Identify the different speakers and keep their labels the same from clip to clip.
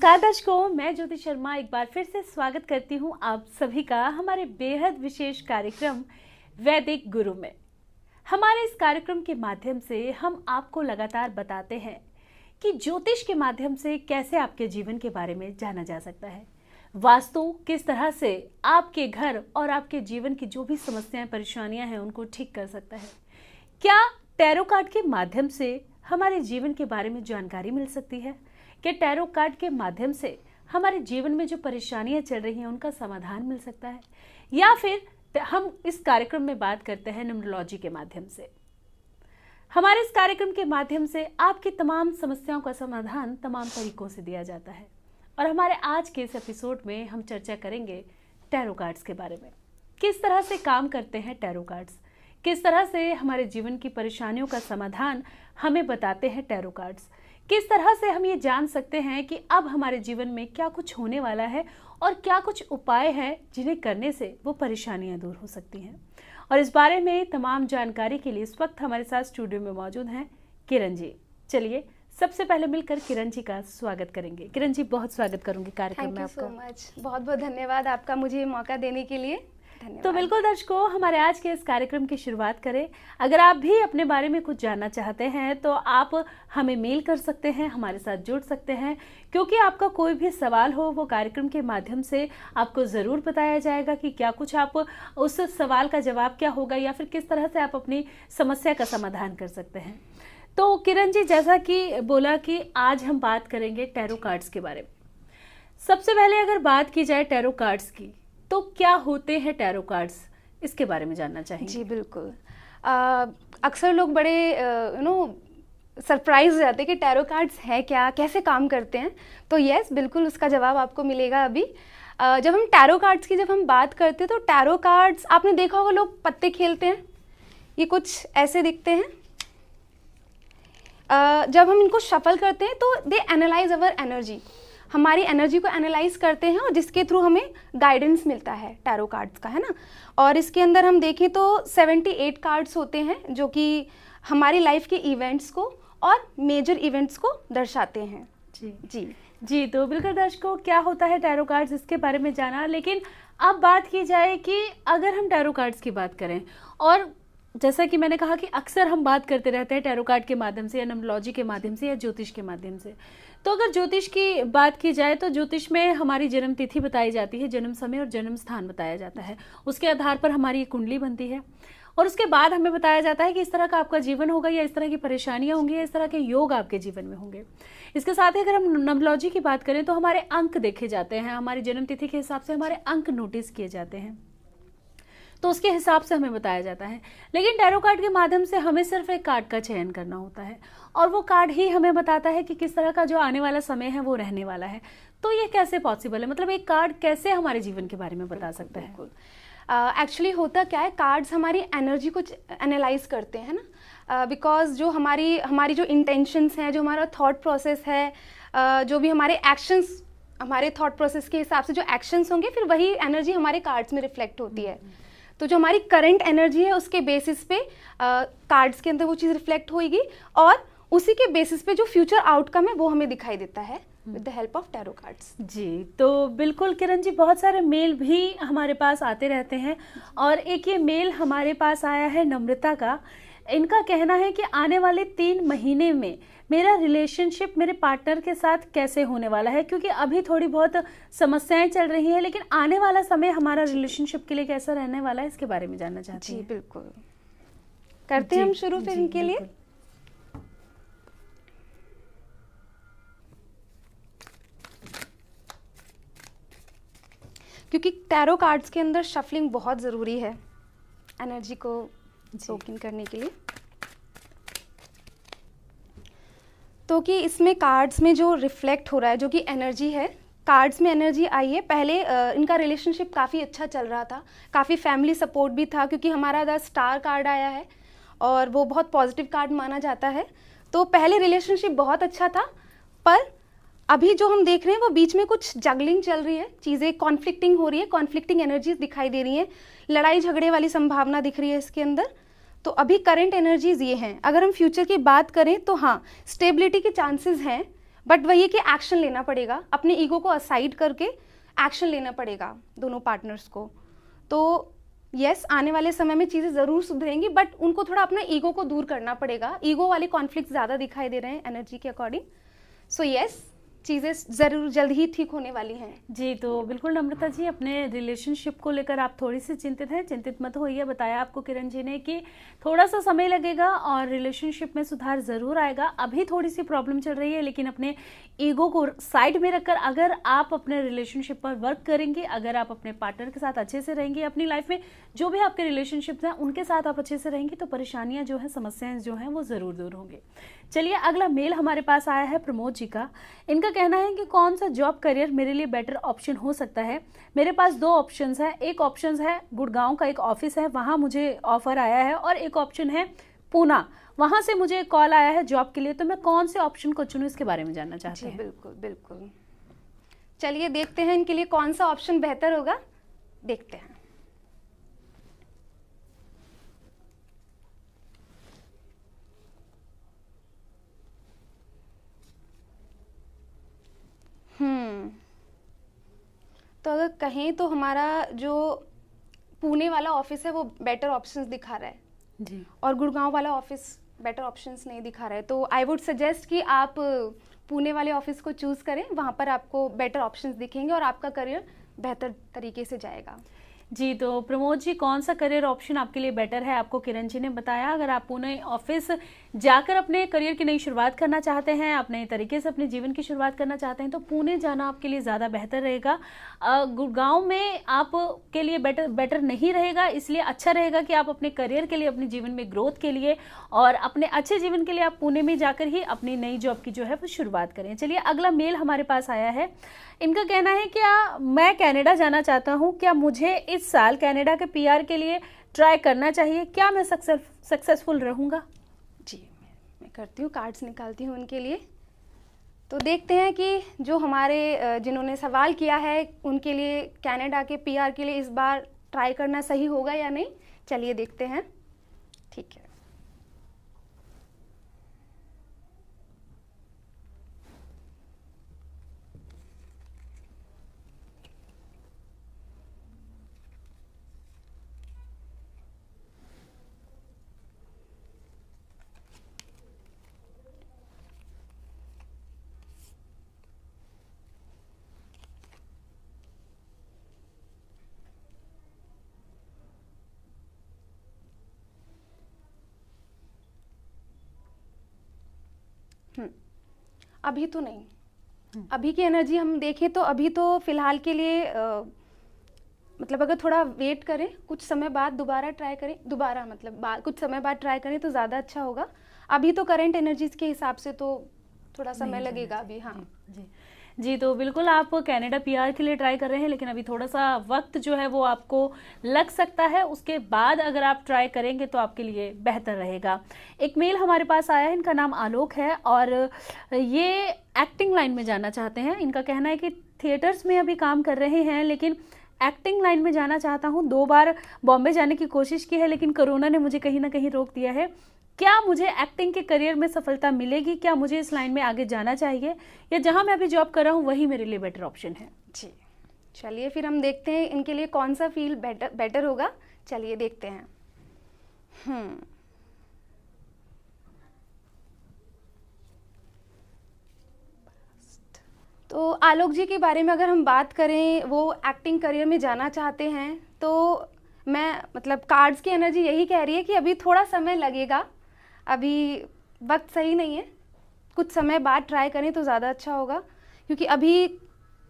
Speaker 1: नमस्कार दर्शकों, मैं ज्योति शर्मा एक बार फिर से स्वागत करती हूँ आप सभी का हमारे बेहद विशेष कार्यक्रम वैदिक गुरु में। हमारे इस कार्यक्रम के माध्यम से हम आपको लगातार बताते हैं कि ज्योतिष के माध्यम से कैसे आपके जीवन के बारे में जाना जा सकता है। वास्तु किस तरह से आपके घर और आपके जीवन की जो भी समस्याएँ, परेशानियाँ हैं, उनको ठीक कर सकता है। क्या टैरो कार्ड के माध्यम से हमारे जीवन के बारे में जानकारी मिल सकती है? कि टैरो कार्ड के माध्यम से हमारे जीवन में जो परेशानियाँ चल रही हैं, उनका समाधान मिल सकता है। या फिर हम इस कार्यक्रम में बात करते हैं न्यूमरोलॉजी के माध्यम से। हमारे इस कार्यक्रम के माध्यम से आपकी तमाम समस्याओं का समाधान तमाम तरीकों से दिया जाता है। और हमारे आज के इस एपिसोड में हम चर्चा करेंगे टैरो कार्ड्स के बारे में। किस तरह से काम करते हैं टैरो कार्ड्स किस तरह से हमारे जीवन की परेशानियों का समाधान हमें बताते हैं टैरो कार्ड्स किस तरह से हम ये जान सकते हैं कि अब हमारे जीवन में क्या कुछ होने वाला है और क्या कुछ उपाय हैं जिन्हें करने से वो परेशानियाँ दूर हो सकती हैं? और इस बारे में तमाम जानकारी के लिए इस वक्त हमारे साथ स्टूडियो में मौजूद हैं किरण जी। चलिए सबसे पहले मिलकर किरण जी का स्वागत करेंगे। किरण जी बहुत स्वागत करूँगी कार्यक्रम में आपका।
Speaker 2: बहुत बहुत धन्यवाद आपका मुझे मौका देने के लिए।
Speaker 1: तो बिल्कुल दर्शकों, हमारे आज के इस कार्यक्रम की शुरुआत करें। अगर आप भी अपने बारे में कुछ जानना चाहते हैं तो आप हमें मेल कर सकते हैं, हमारे साथ जुड़ सकते हैं। क्योंकि आपका कोई भी सवाल हो, वो कार्यक्रम के माध्यम से आपको ज़रूर बताया जाएगा कि क्या कुछ आप उस सवाल का जवाब क्या होगा या फिर किस तरह से आप अपनी समस्या का समाधान कर सकते हैं। तो किरण जी, जैसा कि बोला कि आज हम बात करेंगे टैरो कार्ड्स के बारे में। सबसे पहले अगर बात की जाए टैरो कार्ड्स की तो क्या होते हैं टैरो कार्ड्स इसके बारे में जानना चाहिए
Speaker 2: जी, बिल्कुल। अक्सर लोग बड़े यू नो सरप्राइज़ हो जाते हैं कि टैरो कार्ड्स हैं क्या, कैसे काम करते हैं। तो यस बिल्कुल उसका जवाब आपको मिलेगा अभी। जब हम टैरो कार्ड्स की जब हम बात करते हैं तो टैरो कार्ड्स आपने देखा होगा लोग पत्ते खेलते हैं। ये कुछ ऐसे दिखते हैं। जब हम इनको शफल करते हैं तो दे एनालाइज अवर एनर्जी हमारी एनर्जी को एनालाइज करते हैं और जिसके थ्रू हमें गाइडेंस मिलता है टैरो कार्ड्स का है ना? और इसके अंदर हम देखें तो 78 कार्ड्स होते हैं जो कि हमारी लाइफ के इवेंट्स को और मेजर इवेंट्स को दर्शाते हैं।
Speaker 1: जी। जी। जी तो बिल्कुल दर्शकों क्या होता है टैरो कार्ड्स इसके बारे में जाना। लेकिन अब बात की जाए कि अगर हम टैरो कार्ड्स की बात करें और जैसा कि मैंने कहा कि अक्सर हम बात करते रहते हैं टैरो कार्ड के माध्यम से या नमोलॉजी के माध्यम से या ज्योतिष के माध्यम से तो अगर ज्योतिष की बात की जाए तो ज्योतिष में हमारी जन्म तिथि बताई जाती है, जन्म समय और जन्म स्थान बताया जाता है। उसके आधार पर हमारी कुंडली बनती है। और उसके बाद हमें बताया जाता है कि इस तरह का आपका जीवन होगा या इस तरह की परेशानियाँ होंगी या इस तरह के योग आपके जीवन में होंगे। इसके साथ ही अगर हम नमोलॉजी की बात करें तो हमारे अंक देखे जाते हैं। हमारी जन्म तिथि के हिसाब से हमारे अंक नोटिस किए जाते हैं। तो उसके हिसाब से हमें बताया जाता है। लेकिन टैरो कार्ड के माध्यम से हमें सिर्फ़ एक कार्ड का चयन करना होता है। और वो कार्ड ही हमें बताता है कि किस तरह का जो आने वाला समय है वो रहने वाला है। तो ये कैसे पॉसिबल है? मतलब एक कार्ड कैसे हमारे जीवन के बारे में बता सकता है?
Speaker 2: एक्चुअली uh, होता क्या है कार्ड्स हमारी एनर्जी को एनालाइज करते हैं ना? बिकॉज़ uh, जो हमारी हमारी जो इंटेंशंस हैं जो हमारा थॉट प्रोसेस है uh, जो भी हमारे एक्शंस हमारे थॉट प्रोसेस के हिसाब से जो एक्शंस होंगे फिर वही एनर्जी हमारे कार्ड्स में रिफ्लेक्ट होती है। mm-hmm. तो जो हमारी करंट एनर्जी है उसके बेसिस पे कार्ड्स के अंदर वो चीज़ रिफ्लेक्ट होगी और उसी के बेसिस पे जो फ्यूचर आउटकम है वो हमें दिखाई देता है with the help of tarot cards
Speaker 1: जी तो बिल्कुल किरण जी बहुत सारे मेल भी हमारे पास आते रहते हैं और एक ये मेल हमारे पास आया है नम्रता का। इनका कहना है कि आने वाले तीन महीने में मेरा रिलेशनशिप मेरे पार्टनर के साथ कैसे होने वाला है? क्योंकि अभी थोड़ी बहुत समस्याएँ चल रही हैं लेकिन आने वाला समय हमारा रिलेशनशिप के लिए कैसा रहने वाला है इसके बारे में जानना चाहती
Speaker 2: हैं। जी बिल्कुल। करते हैं हम शुरू फिर इनके लिए। क्योंकि टैरो कार्ड्स के अंदर शफलिंग बहुत ज़रूरी है एनर्जी को सोकिंग करने के लिए। तो कि इसमें कार्ड्स में जो रिफ्लेक्ट हो रहा है जो कि एनर्जी है कार्ड्स में एनर्जी आई है। पहले इनका रिलेशनशिप काफ़ी अच्छा चल रहा था। काफ़ी फैमिली सपोर्ट भी था क्योंकि हमारा द स्टार कार्ड आया है और वो बहुत पॉजिटिव कार्ड माना जाता है। तो पहले रिलेशनशिप बहुत अच्छा था पर अभी जो हम देख रहे हैं वो बीच में कुछ जगलिंग चल रही है चीज़ें कॉन्फ्लिक्टिंग हो रही है कॉन्फ्लिक्टिंग एनर्जीज दिखाई दे रही हैं लड़ाई झगड़े वाली संभावना दिख रही है इसके अंदर। तो अभी करंट एनर्जीज ये हैं। अगर हम फ्यूचर की बात करें तो हाँ स्टेबिलिटी के चांसेस हैं बट वही कि एक्शन लेना पड़ेगा। अपने ईगो को असाइड करके एक्शन लेना पड़ेगा दोनों पार्टनर्स को। तो यस yes, आने वाले समय में चीज़ें ज़रूर सुधरेंगी बट उनको थोड़ा अपना ईगो को दूर करना पड़ेगा। ईगो वाले कॉन्फ्लिक्ट ज़्यादा दिखाई दे रहे हैं एनर्जी के अकॉर्डिंग सो यस चीज़ें ज़रूर जल्द ही ठीक होने वाली हैं।
Speaker 1: जी तो बिल्कुल नम्रता जी, अपने रिलेशनशिप को लेकर आप थोड़ी सी चिंतित हैं। चिंतित मत होइए, बताया आपको किरण जी ने कि थोड़ा सा समय लगेगा और रिलेशनशिप में सुधार ज़रूर आएगा। अभी थोड़ी सी प्रॉब्लम चल रही है, लेकिन अपने ईगो को साइड में रखकर अगर आप अपने रिलेशनशिप पर वर्क करेंगे, अगर आप अपने पार्टनर के साथ अच्छे से रहेंगे, अपनी लाइफ में जो भी आपके रिलेशनशिप हैं, उनके साथ आप अच्छे से रहेंगे तो परेशानियाँ जो है, समस्याएँ जो हैं, वो ज़रूर दूर होंगे। चलिए, अगला मेल हमारे पास आया है प्रमोद जी का। इनका कहना है कि कौन सा जॉब करियर मेरे लिए बेटर ऑप्शन हो सकता है? मेरे पास दो ऑप्शन है। एक ऑप्शन है गुड़गांव का एक ऑफ़िस है वहाँ मुझे ऑफ़र आया है और एक ऑप्शन है पूना। वहाँ से मुझे कॉल आया है जॉब के लिए तो मैं कौन से ऑप्शन को चुनूँ इसके बारे में जानना चाहती हूँ।
Speaker 2: बिल्कुल बिल्कुल। चलिए देखते हैं इनके लिए कौन सा ऑप्शन बेहतर होगा। देखते हैं। हम्म। तो अगर कहें तो हमारा जो पुणे वाला ऑफ़िस है वो बेटर ऑप्शंस दिखा रहा है। जी। और गुड़गांव वाला ऑफ़िस बेटर ऑप्शंस नहीं दिखा रहा है। तो आई वुड सजेस्ट कि आप पुणे वाले ऑफ़िस को चूज़ करें वहाँ पर आपको बेटर ऑप्शंस दिखेंगे और आपका करियर बेहतर तरीके से जाएगा।
Speaker 1: जी तो प्रमोद जी कौन सा करियर ऑप्शन आपके लिए बेटर है? आपको किरण जी ने बताया। अगर आप पुणे ऑफ़िस जाकर अपने करियर की नई शुरुआत करना चाहते हैं, अपने तरीके से अपने जीवन की शुरुआत करना चाहते हैं तो पुणे जाना आपके लिए ज़्यादा बेहतर रहेगा। गुड़गांव में आप के लिए बेटर बेटर नहीं रहेगा, इसलिए अच्छा रहेगा कि आप अपने करियर के लिए, अपने जीवन में ग्रोथ के लिए और अपने अच्छे जीवन के लिए आप पुणे में जाकर ही अपनी नई जॉब की जो है वो शुरुआत करें। चलिए, अगला मेल हमारे पास आया है। इनका कहना है क्या मैं कैनेडा जाना चाहता हूँ, क्या मुझे इस साल कैनेडा के पीआर के लिए ट्राई करना चाहिए? क्या मैं सक्सेसफुल रहूँगा?
Speaker 2: मैं करती हूँ कार्ड्स निकालती हूँ उनके लिए। तो देखते हैं कि जो हमारे जिन्होंने सवाल किया है, उनके लिए कैनेडा के पीआर के लिए इस बार ट्राई करना सही होगा या नहीं। चलिए देखते हैं। ठीक है। अभी तो नहीं। हम्म। अभी की एनर्जी हम देखें तो अभी तो फ़िलहाल के लिए आ, मतलब अगर थोड़ा वेट करें कुछ समय बाद दोबारा ट्राई करें दोबारा मतलब कुछ समय बाद ट्राई करें तो ज़्यादा अच्छा होगा। अभी तो करंट एनर्जीज के हिसाब से तो थोड़ा समय लगेगा अभी हाँ।
Speaker 1: जी। जी तो बिल्कुल आप कनाडा पीआर के लिए ट्राई कर रहे हैं, लेकिन अभी थोड़ा सा वक्त जो है वो आपको लग सकता है। उसके बाद अगर आप ट्राई करेंगे तो आपके लिए बेहतर रहेगा। एक मेल हमारे पास आया है, इनका नाम आलोक है, और ये एक्टिंग लाइन में जाना चाहते हैं। इनका कहना है कि थिएटर्स में अभी काम कर रहे हैं, लेकिन एक्टिंग लाइन में जाना चाहता हूँ। दो बार बॉम्बे जाने की कोशिश की है, लेकिन कोरोना ने मुझे कहीं ना कहीं रोक दिया है। क्या मुझे एक्टिंग के करियर में सफलता मिलेगी? क्या मुझे इस लाइन में आगे जाना चाहिए? या जहाँ मैं अभी जॉब कर रहा हूँ, वही मेरे लिए बेटर ऑप्शन है।
Speaker 2: जी। चलिए, फिर हम देखते हैं इनके लिए कौन सा फ़ील्ड बेटर बेटर होगा। चलिए, देखते हैं। हम्म। तो आलोक जी के बारे में अगर हम बात करें, वो एक्टिंग करियर में जाना चाहते हैं तो मैं मतलब कार्ड्स की एनर्जी यही कह रही है कि अभी थोड़ा समय लगेगा। अभी वक्त सही नहीं है। कुछ समय बाद ट्राई करें तो ज़्यादा अच्छा होगा, क्योंकि अभी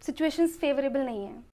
Speaker 2: सिचुएशंस फेवरेबल नहीं है।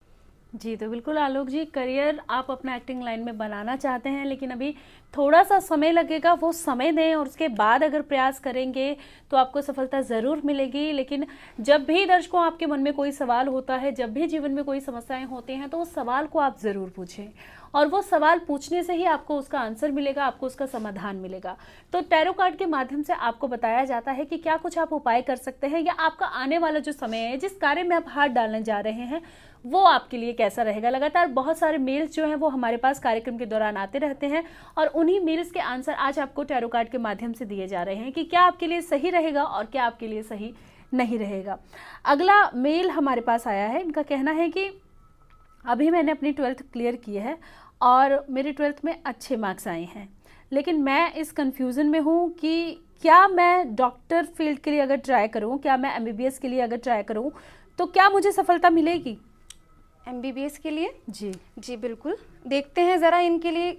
Speaker 1: जी तो बिल्कुल आलोक जी करियर आप अपना एक्टिंग लाइन में बनाना चाहते हैं, लेकिन अभी थोड़ा सा समय लगेगा, वो समय दें और उसके बाद अगर प्रयास करेंगे तो आपको सफलता ज़रूर मिलेगी। लेकिन जब भी दर्शकों आपके मन में कोई सवाल होता है, जब भी जीवन में कोई समस्याएँ होती हैं तो उस सवाल को आप ज़रूर पूछें। और वो सवाल पूछने से ही आपको उसका आंसर मिलेगा, आपको उसका समाधान मिलेगा। तो टैरो कार्ड के माध्यम से आपको बताया जाता है कि क्या कुछ आप उपाय कर सकते हैं या आपका आने वाला जो समय है, जिस कार्य में आप हाथ डालने जा रहे हैं, वो आपके लिए कैसा रहेगा? लगातार बहुत सारे मेल्स जो हैं, वो हमारे पास कार्यक्रम के दौरान आते रहते हैं और उन्हीं मेल्स के आंसर आज आपको टैरो कार्ड के माध्यम से दिए जा रहे हैं कि क्या आपके लिए सही रहेगा और क्या आपके लिए सही नहीं रहेगा। अगला मेल हमारे पास आया है, इनका कहना है कि अभी मैंने अपनी ट्वेल्थ क्लियर की है और मेरे ट्वेल्थ में अच्छे मार्क्स आए हैं। लेकिन मैं इस कन्फ्यूज़न में हूँ कि क्या मैं डॉक्टर फ़ील्ड के लिए अगर ट्राई करूँ क्या मैं एमबीबीएस के लिए अगर ट्राई करूँ तो क्या मुझे सफलता मिलेगी?
Speaker 2: एमबीबीएस के लिए?
Speaker 1: जी।
Speaker 2: जी बिल्कुल। देखते हैं ज़रा इनके लिए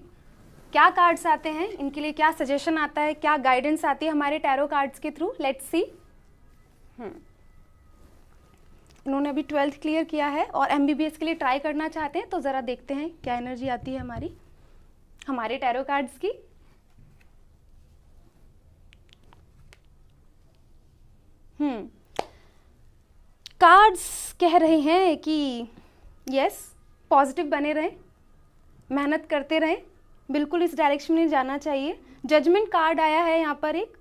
Speaker 2: क्या कार्ड्स आते हैं इनके लिए क्या सजेशन आता है क्या गाइडेंस आती है हमारे टैरो कार्ड्स के थ्रू लेट्स सी इन्होंने अभी ट्वेल्थ क्लियर किया है और एमबीबीएस के लिए ट्राई करना चाहते हैं तो ज़रा देखते हैं क्या एनर्जी आती है हमारी, हमारे टैरो कार्ड्स की। हम्म। कार्ड्स कह रहे हैं कि यस पॉजिटिव बने रहें, मेहनत करते रहें, बिल्कुल इस डायरेक्शन में जाना चाहिए। जजमेंट कार्ड आया है यहाँ पर एक,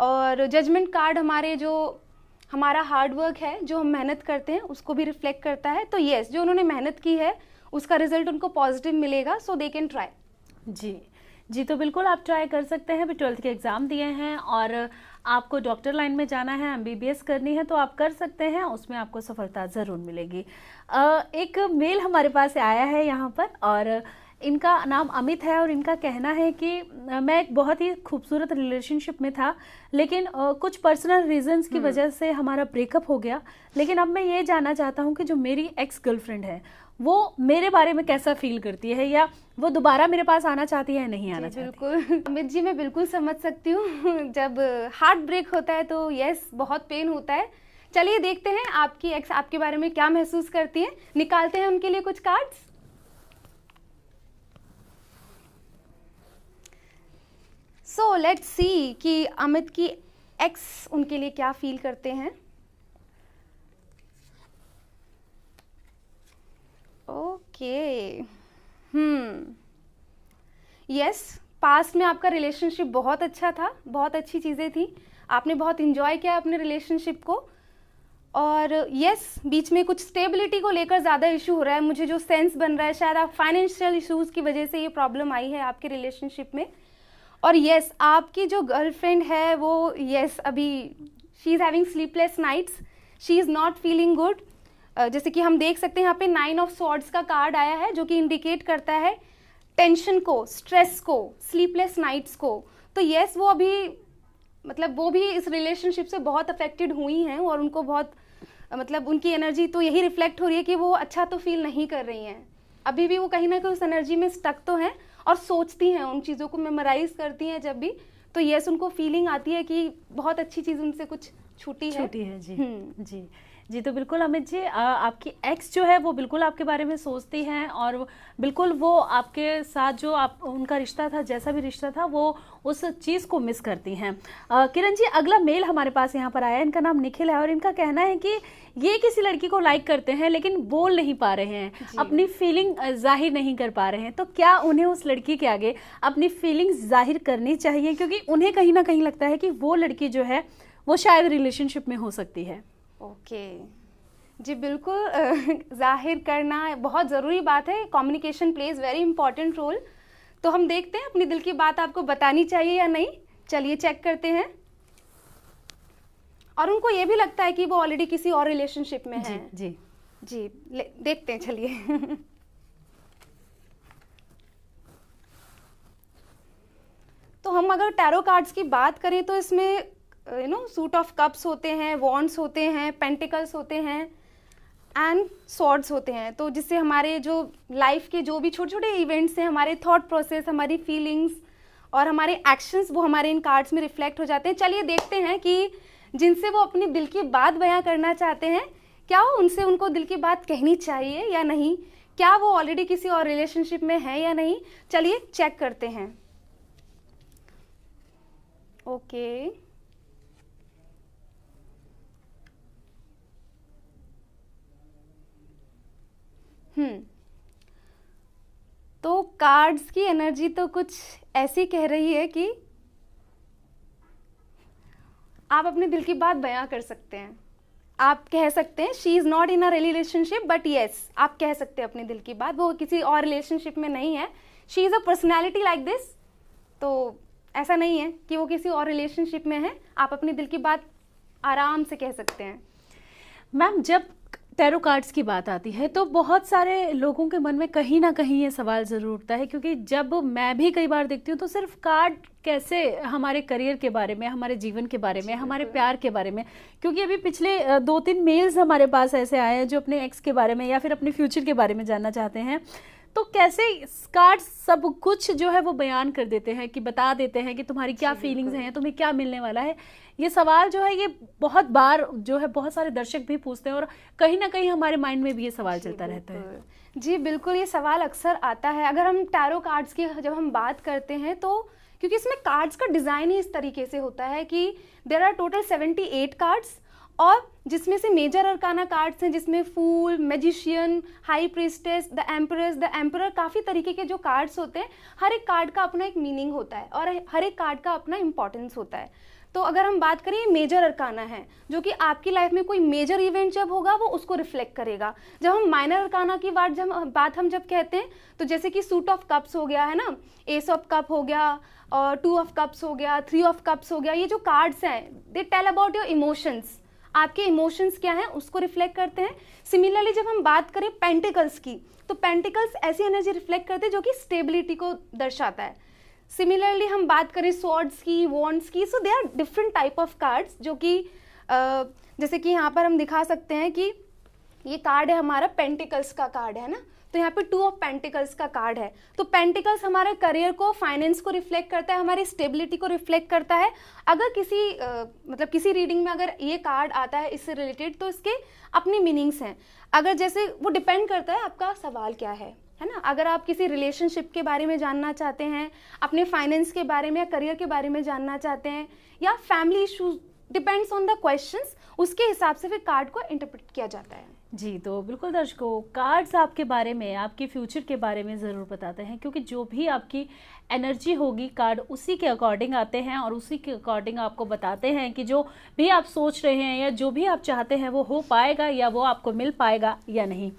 Speaker 2: और जजमेंट कार्ड हमारे जो हमारा हार्ड वर्क है, जो हम मेहनत करते हैं, उसको भी रिफ्लेक्ट करता है। तो यस जो उन्होंने मेहनत की है, उसका रिज़ल्ट उनको पॉजिटिव मिलेगा सो दे कैन ट्राई
Speaker 1: जी। जी तो बिल्कुल आप ट्राई कर सकते हैं, अभी ट्वेल्थ के एग्ज़ाम दिए हैं और आपको डॉक्टर लाइन में जाना है एमबीबीएस करनी है तो आप कर सकते हैं, उसमें आपको सफलता ज़रूर मिलेगी। एक मेल हमारे पास आया है यहाँ पर और इनका नाम अमित है और इनका कहना है कि मैं एक बहुत ही खूबसूरत रिलेशनशिप में था लेकिन कुछ पर्सनल रीजंस की हम्म। वजह से हमारा ब्रेकअप हो गया। लेकिन अब मैं ये जानना चाहता हूँ कि जो मेरी एक्स गर्लफ्रेंड है वो मेरे बारे में कैसा फील करती है या वो दोबारा मेरे पास आना चाहती है नहीं आना चाहती?
Speaker 2: बिल्कुल। अमित जी मैं बिल्कुल समझ सकती हूँ। जब हार्ट ब्रेक होता है तो यस बहुत पेन होता है। चलिए देखते हैं आपकी एक्स आपके बारे में क्या महसूस करती है। निकालते हैं उनके लिए कुछ कार्ड्स सो लेट्स सी कि अमित की एक्स उनके लिए क्या फील करते हैं। ओके हम्म यस पास्ट में आपका रिलेशनशिप बहुत अच्छा था बहुत अच्छी चीज़ें थी। आपने बहुत इन्जॉय किया अपने रिलेशनशिप को। और यस yes, बीच में कुछ स्टेबिलिटी को लेकर ज़्यादा इशू हो रहा है। मुझे जो सेंस बन रहा है शायद आप फाइनेंशियल इश्यूज़ की वजह से ये प्रॉब्लम आई है आपके रिलेशनशिप में। और यस आपकी जो गर्लफ्रेंड है, वो यस अभी she is having sleepless nights she is not feeling good जैसे कि हम देख सकते हैं, यहाँ पे नाइन ऑफ़ सॉर्ड्स का कार्ड आया है, जो कि इंडिकेट करता है टेंशन को स्ट्रेस को स्लीपलेस नाइट्स को. तो यस वो अभी मतलब वो भी इस रिलेशनशिप से बहुत अफेक्टेड हुई हैं और उनको बहुत मतलब उनकी एनर्जी तो यही रिफ्लेक्ट हो रही है कि वो अच्छा तो फील नहीं कर रही हैं. अभी भी वो कहीं ना कहीं उस एनर्जी में स्टक तो हैं और सोचती हैं उन चीज़ों को मेमोराइज करती हैं जब भी। तो यस उनको फीलिंग आती है कि बहुत अच्छी चीज़ उनसे कुछ छूटी है।
Speaker 1: छूटी है जी। हम्म। जी। जी तो बिल्कुल अमित जी आ, आपकी एक्स जो है वो बिल्कुल आपके बारे में सोचती हैं और बिल्कुल वो आपके साथ जो आप उनका रिश्ता था जैसा भी रिश्ता था वो उस चीज़ को मिस करती हैं। किरण जी अगला मेल हमारे पास यहाँ पर आया इनका नाम निखिल है और इनका कहना है कि ये किसी लड़की को लाइक करते हैं लेकिन बोल नहीं पा रहे हैं अपनी फीलिंग ज़ाहिर नहीं कर पा रहे हैं। तो क्या उन्हें उस लड़की के आगे अपनी फीलिंग ज़ाहिर करनी चाहिए? क्योंकि उन्हें कहीं ना कहीं लगता है कि वो लड़की जो है वो शायद रिलेशनशिप में हो सकती है।
Speaker 2: ओके। जी बिल्कुल ज़ाहिर करना बहुत ज़रूरी बात है। Communication plays very important role तो हम देखते हैं अपनी दिल की बात आपको बतानी चाहिए या नहीं। चलिए चेक करते हैं। और उनको ये भी लगता है कि वो ऑलरेडी किसी और रिलेशनशिप में
Speaker 1: है। जी।
Speaker 2: जी देखते हैं चलिए। तो हम अगर टैरो कार्ड्स की बात करें तो इसमें you know suit of cups होते हैं वॉन्ड्स होते हैं पेंटिकल्स होते हैं एंड सॉर्ड्स होते हैं। तो जिससे हमारे जो लाइफ के जो भी छोटे छोटे इवेंट्स हैं, हमारे थॉट प्रोसेस हमारी फीलिंग्स और हमारे एक्शंस वो हमारे इन कार्ड्स में रिफ्लेक्ट हो जाते हैं। चलिए देखते हैं कि जिनसे वो अपनी दिल की बात बयां करना चाहते हैं, क्या वो उनसे उनको दिल की बात कहनी चाहिए या नहीं? क्या वो ऑलरेडी किसी और रिलेशनशिप में है या नहीं? चलिए चेक करते हैं। Okay okay. तो कार्ड्स की एनर्जी तो कुछ ऐसी कह रही है कि आप अपने दिल की बात बयां कर सकते हैं। आप कह सकते हैं she is not in a relationship but yes आप कह सकते हैं अपने दिल की बात। वो किसी और रिलेशनशिप में नहीं है। She is a personality like this तो ऐसा नहीं है कि वो किसी और रिलेशनशिप में है। आप अपने दिल की बात आराम से कह सकते हैं।
Speaker 1: मैम, जब टैरो कार्ड्स की बात आती है तो बहुत सारे लोगों के मन में कहीं ना कहीं ये सवाल ज़रूर उठता है क्योंकि जब मैं भी कई बार देखती हूँ तो सिर्फ़ कार्ड कैसे हमारे करियर के बारे में हमारे जीवन के बारे में हमारे प्यार के बारे में क्योंकि अभी पिछले दो तीन मेल्स हमारे पास ऐसे आए हैं जो अपने एक्स के बारे में या फिर अपने फ्यूचर के बारे में जानना चाहते हैं तो कैसे कार्ड सब कुछ जो है वो बयान कर देते हैं कि बता देते हैं कि तुम्हारी क्या फीलिंग्स हैं तुम्हें क्या मिलने वाला है ये सवाल जो है ये बहुत बार जो है बहुत सारे दर्शक भी पूछते हैं और कहीं ना कहीं हमारे माइंड में भी ये सवाल चलता रहता है।
Speaker 2: जी बिल्कुल ये सवाल अक्सर आता है। अगर हम टैरो कार्ड्स की जब हम बात करते हैं तो क्योंकि इसमें कार्ड्स का डिज़ाइन ही इस तरीके से होता है कि there are total seventy eight cards और जिसमें से मेजर अरकाना कार्ड्स हैं जिसमें fool magician high priestess the emperor the emperor काफ़ी तरीके के जो कार्ड्स होते हैं हर एक कार्ड का अपना एक मीनिंग होता है और हर एक कार्ड का अपना इंपॉर्टेंस होता है। तो अगर हम बात करें मेजर अरकाना है, जो कि आपकी लाइफ में कोई मेजर इवेंट जब होगा, वो उसको रिफ्लेक्ट करेगा। जब हम माइनर अरकाना की बात जब, बात हम जब कहते हैं तो जैसे कि सूट ऑफ़ कप्स हो गया, है ना? एस ऑफ़ कप हो गया, और टू ऑफ़ कप्स हो गया थ्री ऑफ़ कप्स हो गया, ये जो कार्ड्स हैं they tell about your emotions आपके इमोशंस क्या हैं, उसको रिफ्लेक्ट करते हैं। सिमिलरली जब हम बात करें पेंटिकल्स की तो पेंटिकल्स ऐसी एनर्जी रिफ्लेक्ट करते हैं, जो कि स्टेबिलिटी को दर्शाता है। सिमिलरली हम बात करें स्वॉर्ड्स की वॉन्ड्स की so they are different type of cards जो कि जैसे कि यहाँ पर हम दिखा सकते हैं कि ये कार्ड है हमारा पेंटिकल्स का कार्ड है ना? तो यहाँ पे टू ऑफ़ पेंटिकल्स का कार्ड है। तो पेंटिकल्स हमारे करियर को फाइनेंस को रिफ्लेक्ट करता है हमारी स्टेबिलिटी को रिफ्लेक्ट करता है। अगर किसी आ, मतलब किसी रीडिंग में अगर ये कार्ड आता है इससे रिलेटेड तो इसके अपनी मीनिंग्स हैं। अगर जैसे वो डिपेंड करता है आपका सवाल क्या है? है ना? अगर आप किसी रिलेशनशिप के बारे में जानना चाहते हैं, अपने फाइनेंस के बारे में या करियर के बारे में जानना चाहते हैं, या family issues depends on the questions उसके हिसाब से फिर कार्ड को इंटरप्रेट किया जाता है।
Speaker 1: जी तो बिल्कुल दर्शकों कार्ड्स आपके बारे में, आपके फ्यूचर के बारे में ज़रूर बताते हैं, क्योंकि जो भी आपकी एनर्जी होगी कार्ड उसी के अकॉर्डिंग आते हैं और उसी के अकॉर्डिंग आपको बताते हैं कि जो भी आप सोच रहे हैं या जो भी आप चाहते हैं वो हो पाएगा या वो आपको मिल पाएगा या नहीं।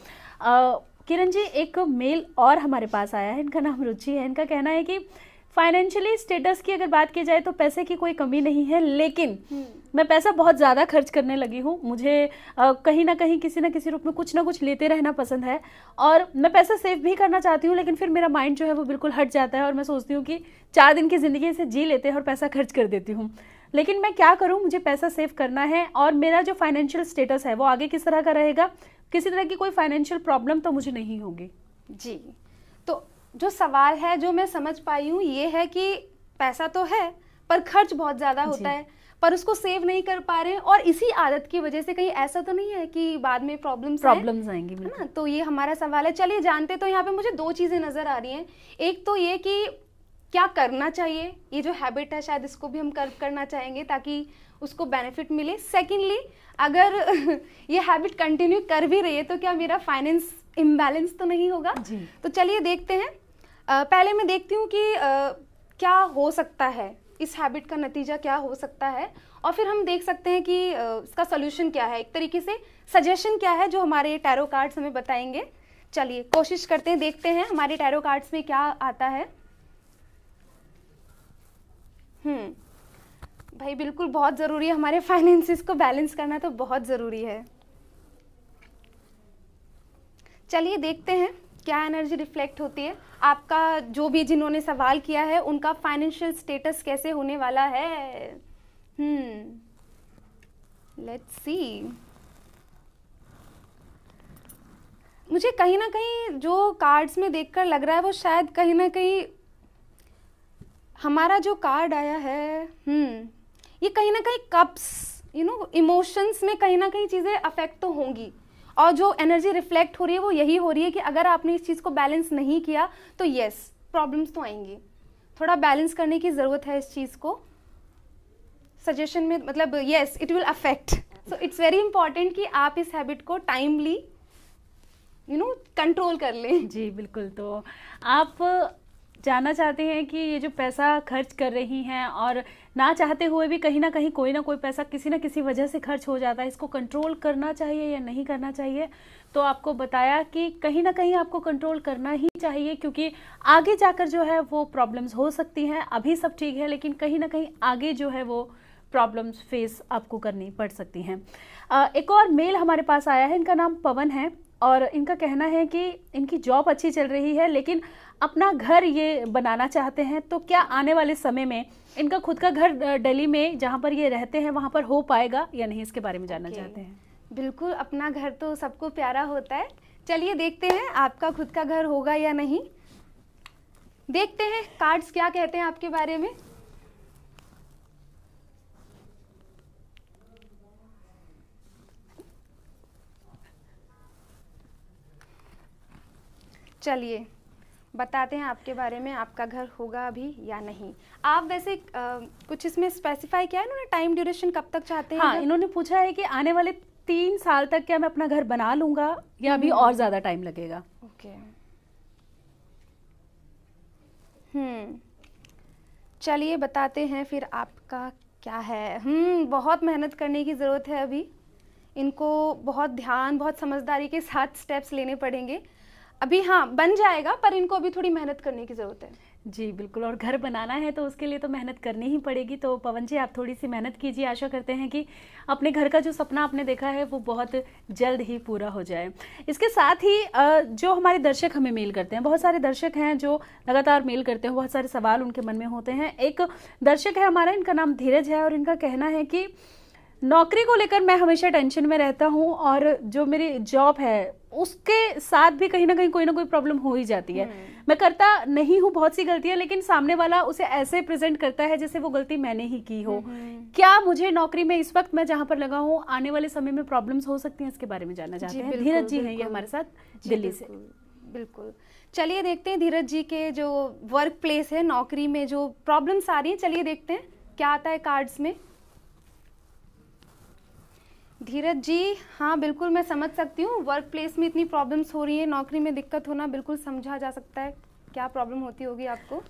Speaker 1: किरण जी एक मेल और हमारे पास आया है। इनका नाम रुचि है। इनका कहना है कि फाइनेंशियली स्टेटस की अगर बात की जाए तो पैसे की कोई कमी नहीं है लेकिन हम्म। मैं पैसा बहुत ज़्यादा खर्च करने लगी हूँ। मुझे आ, कहीं ना कहीं किसी ना किसी रूप में कुछ ना कुछ लेते रहना पसंद है और मैं पैसा सेव भी करना चाहती हूँ लेकिन फिर मेरा माइंड जो है वो बिल्कुल हट जाता है और मैं सोचती हूँ कि चार दिन की ज़िंदगी से जी लेते हैं और पैसा खर्च कर देती हूँ। लेकिन मैं क्या करूँ? मुझे पैसा सेव करना है और मेरा जो फाइनेंशियल स्टेटस है वो आगे किस तरह का रहेगा? किसी तरह की कोई फाइनेंशियल प्रॉब्लम तो मुझे नहीं होगी।
Speaker 2: जी। तो जो सवाल है जो मैं समझ पाई हूँ ये है कि पैसा तो है पर खर्च बहुत ज़्यादा होता है पर उसको सेव नहीं कर पा रहे और इसी आदत की वजह से कहीं ऐसा तो नहीं है कि बाद में प्रॉब्लम्स
Speaker 1: प्रॉब्लम्स आएँगी
Speaker 2: है ना? तो ये हमारा सवाल है। चलिए जानते तो यहाँ पे मुझे दो चीज़ें नज़र आ रही हैं। एक तो ये कि क्या करना चाहिए? ये जो हैबिट है शायद इसको भी हम कर करना चाहेंगे ताकि उसको बेनिफिट मिले। सेकेंडली अगर ये हैबिट कंटिन्यू कर भी रही है तो क्या मेरा फाइनेंस इम्बैलेंस तो नहीं होगा? तो चलिए देखते हैं। आ, पहले मैं देखती हूँ कि आ, क्या हो सकता है? इस हैबिट का नतीजा क्या हो सकता है? और फिर हम देख सकते हैं कि आ, इसका सोल्यूशन क्या है। एक तरीके से सजेशन क्या है जो हमारे टैरो कार्ड्स हमें बताएँगे। चलिए कोशिश करते हैं देखते हैं हमारे टैरो कार्ड्स में क्या आता है। हम्म। भाई, बिल्कुल बहुत ज़रूरी है हमारे फाइनेंसिस को बैलेंस करना तो बहुत ज़रूरी है। चलिए देखते हैं क्या एनर्जी रिफ्लेक्ट होती है। आपका जो भी जिन्होंने सवाल किया है, उनका फाइनेंशियल स्टेटस कैसे होने वाला है? हम्म लेट्स सी मुझे कहीं ना कहीं जो कार्ड्स में देखकर लग रहा है, वो शायद कहीं ना कहीं हमारा जो कार्ड आया है हम्म ये कहीं ना कहीं कप्स यू नो इमोशंस में कहीं ना कहीं चीज़ें अफेक्ट तो होंगी। और जो एनर्जी रिफ्लेक्ट हो रही है, वो यही हो रही है कि अगर आपने इस चीज़ को बैलेंस नहीं किया तो येस प्रॉब्लम्स तो आएँगी। थोड़ा बैलेंस करने की ज़रूरत है इस चीज़ को। सजेशन में मतलब yes it will affect so it's very important कि आप इस हैबिट को टाइमली यू नो कंट्रोल कर लें।
Speaker 1: जी, बिल्कुल। तो आप जानना चाहते हैं कि ये जो पैसा खर्च कर रही हैं और ना चाहते हुए भी कहीं ना कहीं कोई ना कोई पैसा किसी ना किसी वजह से खर्च हो जाता है। इसको कंट्रोल करना चाहिए या नहीं करना चाहिए? तो आपको बताया कि कहीं ना कहीं आपको कंट्रोल करना ही चाहिए, क्योंकि आगे जाकर जो है वो प्रॉब्लम्स हो सकती हैं। अभी सब ठीक है, लेकिन कहीं ना कहीं आगे जो है वो प्रॉब्लम्स फेस आपको करनी पड़ सकती हैं। एक और मेल हमारे पास आया है, इनका नाम पवन है, और इनका कहना है कि इनकी जॉब अच्छी चल रही है, लेकिन अपना घर ये बनाना चाहते हैं तो क्या आने वाले समय में इनका खुद का घर दिल्ली में जहाँ पर ये रहते हैं वहाँ पर हो पाएगा या नहीं इसके बारे में जानना okay. चाहते हैं?
Speaker 2: बिल्कुल अपना घर तो सबको प्यारा होता है। चलिए देखते हैं आपका खुद का घर होगा या नहीं। देखते हैं कार्ड्स क्या कहते हैं आपके बारे में। चलिए। बताते हैं आपके बारे में आपका घर होगा अभी या नहीं। आप वैसे आ, कुछ इसमें स्पेसिफाई किया है इन्होंने? टाइम ड्यूरेशन कब तक चाहते हैं
Speaker 1: हाँ इन्होंने पूछा है कि आने वाले तीन साल तक क्या मैं अपना घर बना लूँगा या अभी और ज़्यादा टाइम लगेगा?
Speaker 2: Okay hmm. चलिए बताते हैं फिर आपका क्या है। हम्म बहुत मेहनत करने की ज़रूरत है अभी। इनको बहुत ध्यान बहुत समझदारी के साथ स्टेप्स लेने पड़ेंगे। अभी हाँ बन जाएगा, पर इनको अभी थोड़ी मेहनत करने की ज़रूरत है।
Speaker 1: जी, बिल्कुल, और घर बनाना है तो उसके लिए तो मेहनत करनी ही पड़ेगी। तो पवन जी, आप थोड़ी सी मेहनत कीजिए। आशा करते हैं कि अपने घर का जो सपना आपने देखा है, वो बहुत जल्द ही पूरा हो जाए। इसके साथ ही जो हमारे दर्शक हमें मेल करते हैं, बहुत सारे दर्शक हैं जो लगातार मेल करते हैं, बहुत सारे सवाल उनके मन में होते हैं। एक दर्शक है हमारा, इनका नाम धीरज है और इनका कहना है कि नौकरी को लेकर मैं हमेशा टेंशन में रहता हूँ और जो मेरी जॉब है उसके साथ भी कहीं ना कहीं कोई ना कोई प्रॉब्लम हो ही जाती है। हम्म। मैं करता नहीं हूँ बहुत सी गलतियाँ लेकिन सामने वाला उसे ऐसे प्रेजेंट करता है जैसे वो गलती मैंने ही की हो। हम्म। क्या मुझे नौकरी में इस वक्त मैं जहाँ पर लगा हूँ आने वाले समय में प्रॉब्लम्स हो सकती हैं इसके बारे में जानना चाहते हैं। धीरज जी हैं ये हमारे साथ दिल्ली से।
Speaker 2: बिल्कुल चलिए देखते हैं धीरज जी के जो वर्क प्लेस है नौकरी में जो प्रॉब्लम्स आ रही है चलिए देखते हैं क्या आता है कार्ड्स में। धीरज जी हाँ बिल्कुल मैं समझ सकती हूँ। वर्क प्लेस में इतनी प्रॉब्लम्स हो रही है नौकरी में दिक्कत होना बिल्कुल समझा जा सकता है। क्या प्रॉब्लम होती होगी आपको?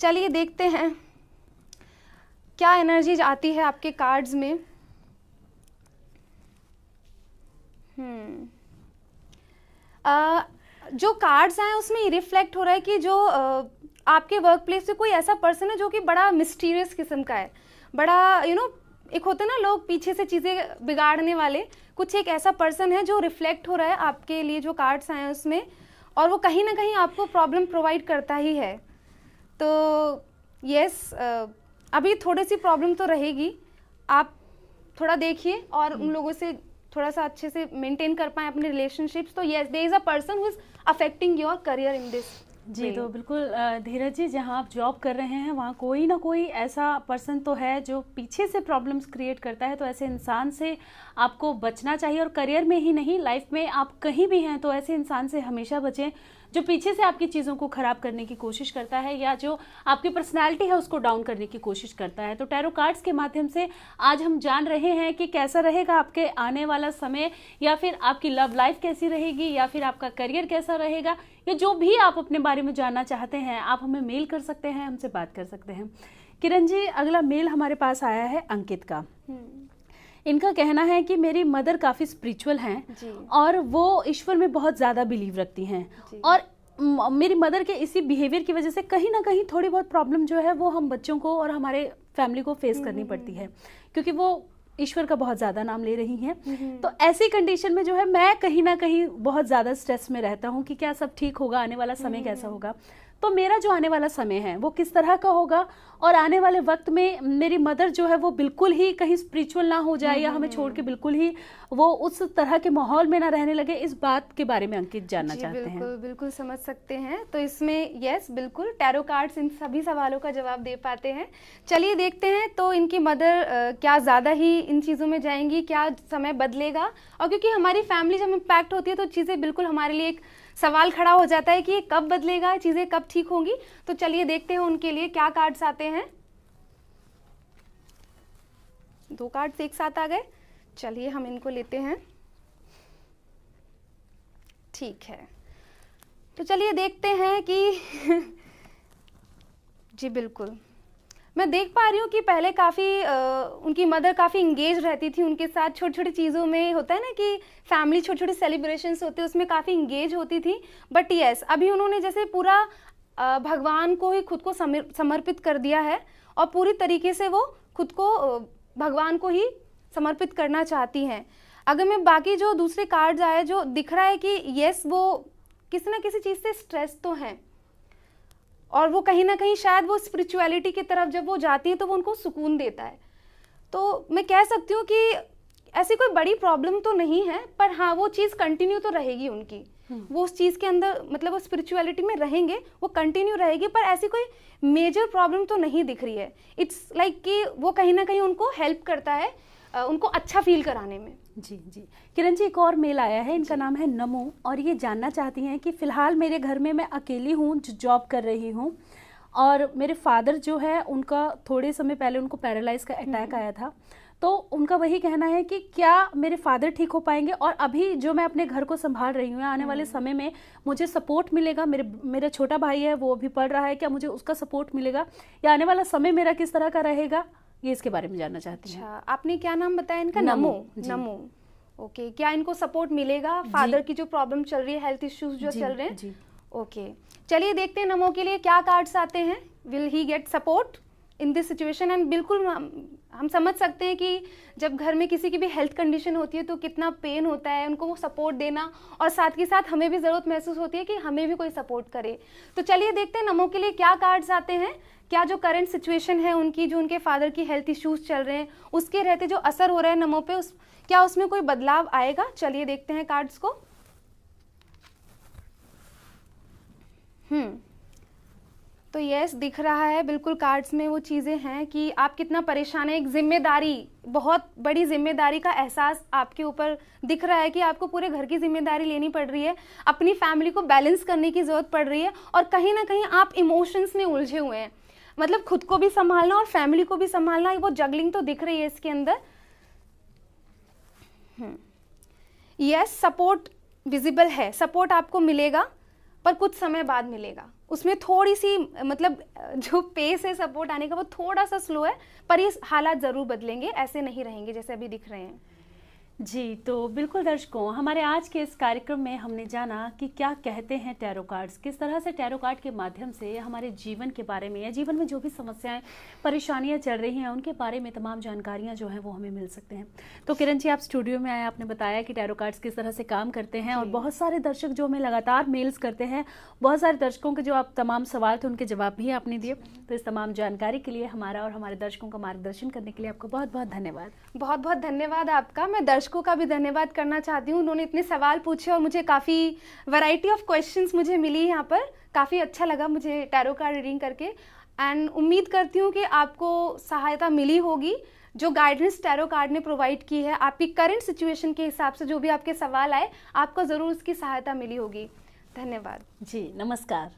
Speaker 2: चलिए देखते हैं। क्या एनर्जी आती है आपके कार्ड्स में? हम्म। जो कार्ड्स आए उसमें रिफ्लेक्ट हो रहा है कि जो आ, आपके वर्क प्लेस से कोई ऐसा पर्सन है जो कि बड़ा मिस्टीरियस किस्म का है। बड़ा यू you नो know, एक होते ना लोग पीछे से चीज़ें बिगाड़ने वाले। कुछ एक ऐसा पर्सन है जो रिफ्लेक्ट हो रहा है आपके लिए जो कार्ड्स आए हैं उसमें और वो कहीं ना कहीं आपको प्रॉब्लम प्रोवाइड करता ही है। तो यस अभी थोड़ी सी प्रॉब्लम तो रहेगी। आप थोड़ा देखिए और उन लोगों से थोड़ा सा अच्छे से मेंटेन कर पाए अपने रिलेशनशिप्स तो yes there is a person who is affecting your career in this
Speaker 1: जी तो बिल्कुल धीरज जी जहाँ आप जॉब कर रहे हैं वहाँ कोई ना कोई ऐसा पर्सन तो है जो पीछे से प्रॉब्लम्स क्रिएट करता है तो ऐसे इंसान से आपको बचना चाहिए और करियर में ही नहीं लाइफ में आप कहीं भी हैं तो ऐसे इंसान से हमेशा बचें। जो पीछे से आपकी चीज़ों को ख़राब करने की कोशिश करता है या जो आपकी पर्सनैलिटी है उसको डाउन करने की कोशिश करता है। तो टैरो कार्ड्स के माध्यम से आज हम जान रहे हैं कि कैसा रहेगा आपके आने वाला समय या फिर आपकी लव लाइफ कैसी रहेगी या फिर आपका करियर कैसा रहेगा या जो भी आप अपने बारे में जानना चाहते हैं, आप हमें मेल कर सकते हैं, हमसे बात कर सकते हैं। किरण जी, अगला मेल हमारे पास आया है अंकित का। हम्म। इनका कहना है कि मेरी मदर काफ़ी स्पिरिचुअल हैं और वो ईश्वर में बहुत ज़्यादा बिलीव रखती हैं। और मेरी मदर के इसी बिहेवियर की वजह से कहीं ना कहीं थोड़ी बहुत प्रॉब्लम जो है वो हम बच्चों को और हमारे फैमिली को फेस करनी हम्म, पड़ती हम्म, है। हम्म। क्योंकि वो ईश्वर का बहुत ज़्यादा नाम ले रही हैं। तो ऐसी कंडीशन में जो है मैं कहीं ना कहीं बहुत ज़्यादा स्ट्रेस में रहता हूँ कि क्या सब ठीक होगा आने वाला समय कैसा होगा। तो मेरा जो आने वाला समय है वो किस तरह का होगा? और आने वाले वक्त में मेरी मदर जो है वो बिल्कुल ही कहीं स्पिरिचुअल ना हो जाए या हमें छोड़ के बिल्कुल ही वो उस तरह के माहौल में ना रहने लगे इस बात के बारे में अंकित जानना चाहते
Speaker 2: बिल्कुल, हैं। बिल्कुल बिल्कुल समझ सकते हैं। तो इसमें यस बिल्कुल टैरो कार्ड्स इन सभी सवालों का जवाब दे पाते हैं। चलिए देखते हैं तो इनकी मदर क्या ज़्यादा ही इन चीज़ों में जाएँगी क्या समय बदलेगा? और क्योंकि हमारी फैमिली जब इम्पैक्ट होती है तो चीज़ें बिल्कुल हमारे लिए एक सवाल खड़ा हो जाता है कि ये कब बदलेगा, चीज़ें कब ठीक होंगी। तो चलिए देखते हैं उनके लिए क्या कार्ड्स आते हैं। दो कार्ड्स एक साथ आ गए। चलिए हम इनको लेते हैं। ठीक है। तो चलिए देखते हैं कि जी, बिल्कुल। मैं देख पा रही हूँ कि पहले काफ़ी उनकी मदर काफ़ी इंगेज रहती थी, उनके साथ छोटी छोटी चीज़ों में होता है ना कि फैमिली छोटे छोटे सेलिब्रेशंस होते हैं, उसमें काफ़ी इंगेज होती थी। बट यस अभी उन्होंने जैसे पूरा भगवान को ही खुद को समर्पित कर दिया है और पूरी तरीके से वो खुद को भगवान को ही समर्पित करना चाहती हैं। अगर मैं बाकी जो दूसरे कार्ड्स आए, जो दिख रहा है कि यस वो किसी ना किसी चीज़ से स्ट्रेस तो हैं। और वो कहीं ना कहीं शायद वो स्पिरिचुअलिटी की तरफ़ जब वो जाती है तो वो उनको सुकून देता है। तो मैं कह सकती हूँ कि ऐसी कोई बड़ी प्रॉब्लम तो नहीं है पर हाँ वो चीज़ कंटिन्यू तो रहेगी उनकी। हम्म। वो उस चीज़ के अंदर मतलब वो स्पिरिचुअलिटी में रहेंगे वो कंटिन्यू रहेगी पर ऐसी कोई मेजर प्रॉब्लम तो नहीं दिख रही है। इट्स लाइक like कि वो कहीं ना कहीं उनको हेल्प करता है उनको अच्छा फील कराने में।
Speaker 1: जी जी किरण जी एक और मेल आया है इनका नाम है नमो और ये जानना चाहती हैं कि फ़िलहाल मेरे घर में मैं अकेली हूँ जो जॉब कर रही हूँ और मेरे फादर जो है उनका थोड़े समय पहले उनको पैरालाइज का अटैक हम्म। आया था तो उनका वही कहना है कि क्या मेरे फादर ठीक हो पाएँगे और अभी जो मैं अपने घर को संभाल रही हूँ आने वाले हम्म। समय में मुझे सपोर्ट मिलेगा मेरे मेरा छोटा भाई है वो अभी पढ़ रहा है क्या मुझे उसका सपोर्ट मिलेगा या आने वाला समय मेरा किस तरह का रहेगा ये इसके बारे में जानना चाहती हूँ।
Speaker 2: अच्छा आपने क्या नाम बताया इनका? नमो। नमो ओके क्या इनको सपोर्ट मिलेगा? फादर की जो प्रॉब्लम चल रही है हेल्थ इश्यूज़ जो चल रहे हैं? ओके चलिए देखते हैं नमो के लिए क्या कार्ड्स आते हैं। Will he get support in this situation and बिल्कुल हम समझ सकते हैं कि जब घर में किसी की भी हेल्थ कंडीशन होती है तो कितना पेन होता है उनको वो सपोर्ट देना और साथ के साथ हमें भी ज़रूरत महसूस होती है कि हमें भी कोई सपोर्ट करे। तो चलिए देखते हैं नमो के लिए क्या कार्ड्स आते हैं। क्या जो करंट सिचुएशन है उनकी, जो उनके फादर की हेल्थ इश्यूज़ चल रहे हैं, उसके रहते जो असर हो रहा है नमो पे, उस, क्या उसमें कोई बदलाव आएगा? चलिए देखते हैं कार्ड्स को। हम्म तो यस दिख रहा है, बिल्कुल कार्ड्स में वो चीज़ें हैं कि आप कितना परेशान है। एक ज़िम्मेदारी, बहुत बड़ी ज़िम्मेदारी का एहसास आपके ऊपर दिख रहा है कि आपको पूरे घर की ज़िम्मेदारी लेनी पड़ रही है, अपनी फैमिली को बैलेंस करने की ज़रूरत पड़ रही है, और कहीं ना कहीं आप इमोशंस में उलझे हुए हैं। मतलब खुद को भी संभालना और फैमिली को भी संभालना वो जगलिंग तो दिख रही है इसके अंदर। यस सपोर्ट विजिबल है। सपोर्ट आपको मिलेगा, पर कुछ समय बाद मिलेगा। उसमें थोड़ी सी मतलब जो पेस है सपोर्ट आने का, वो थोड़ा सा स्लो है, पर ये हालात ज़रूर बदलेंगे, ऐसे नहीं रहेंगे जैसे अभी दिख रहे हैं।
Speaker 1: जी तो बिल्कुल दर्शकों हमारे आज के इस कार्यक्रम में हमने जाना कि क्या कहते हैं टैरो कार्ड्स किस तरह से टैरो कार्ड के माध्यम से हमारे जीवन के बारे में या जीवन में जो भी समस्याएँ परेशानियाँ चल रही हैं उनके बारे में तमाम जानकारियाँ जो हैं वो हमें मिल सकते हैं। तो किरण जी आप स्टूडियो में आए आपने बताया कि टैरो कार्ड्स किस तरह से काम करते हैं और बहुत सारे दर्शक जो हमें लगातार मेल्स करते हैं बहुत सारे दर्शकों के जो आप तमाम सवाल थे उनके जवाब भी आपने दिए। तो इस तमाम जानकारी के लिए हमारा और हमारे दर्शकों का मार्गदर्शन करने के लिए आपको बहुत बहुत धन्यवाद।
Speaker 2: बहुत बहुत धन्यवाद आपका मैं दर्शक दर्शकों का भी धन्यवाद करना चाहती हूँ। उन्होंने इतने सवाल पूछे और मुझे काफ़ी वैरायटी ऑफ़ क्वेश्चंस मुझे मिली यहाँ पर। काफ़ी अच्छा लगा मुझे टैरो कार्ड रीडिंग करके। एंड उम्मीद करती हूँ कि आपको सहायता मिली होगी जो गाइडेंस टैरो कार्ड ने प्रोवाइड की है। आपकी करंट सिचुएशन के हिसाब से जो भी आपके सवाल आए, आपको ज़रूर उसकी सहायता मिली होगी। धन्यवाद।
Speaker 1: जी, नमस्कार।